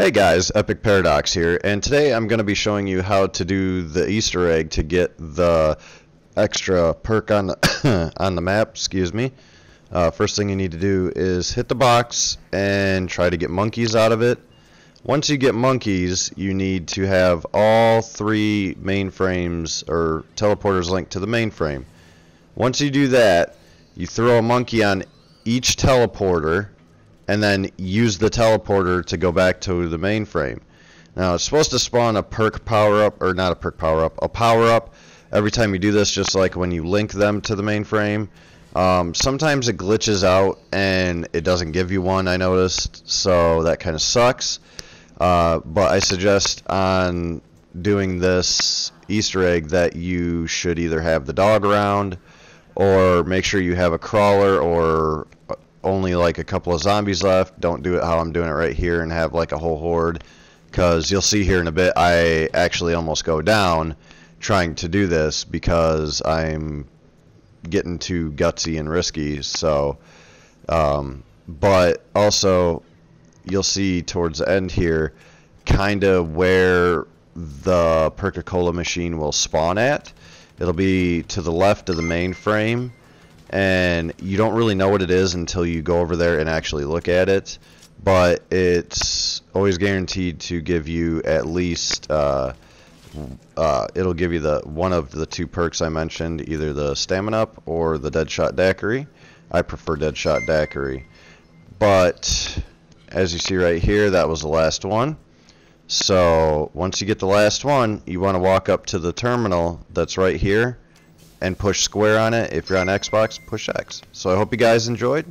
Hey guys, Epic Paradox here, and today I'm going to be showing you how to do the Easter egg to get the extra perk on the on the map. Excuse me. Uh, first thing you need to do is hit the box and try to get monkeys out of it. Once you get monkeys, you need to have all three mainframes or teleporters linked to the mainframe. Once you do that, you throw a monkey on each teleporter and then use the teleporter to go back to the mainframe. Now it's supposed to spawn a perk power up, or not a perk power up, a power up every time you do this, just like when you link them to the mainframe. Um, sometimes it glitches out and it doesn't give you one, I noticed, so that kind of sucks. Uh, but I suggest on doing this Easter egg that you should either have the dog around or make sure you have a crawler or only like a couple of zombies left. Don't do it how I'm doing it right here and have like a whole horde. Because you'll see here in a bit, I actually almost go down trying to do this because I'm getting too gutsy and risky. So, um, but also you'll see towards the end here, kind of where the Perk-a-Cola machine will spawn at. It'll be to the left of the mainframe and you don't really know what it is until you go over there and actually look at it but it's always guaranteed to give you at least uh, uh, it'll give you the one of the two perks I mentioned either the stamina up or the deadshot daiquiri. I prefer deadshot daiquiri. But as you see right here that was the last one. So once you get the last one you want to walk up to the terminal that's right here and push square on it. If you're on Xbox, push X. So I hope you guys enjoyed.